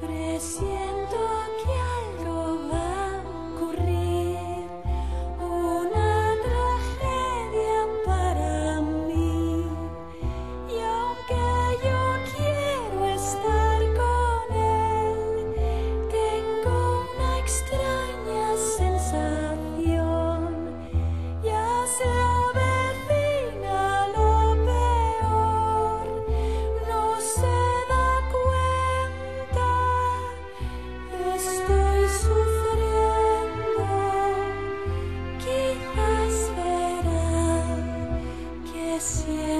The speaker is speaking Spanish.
presiento 谢。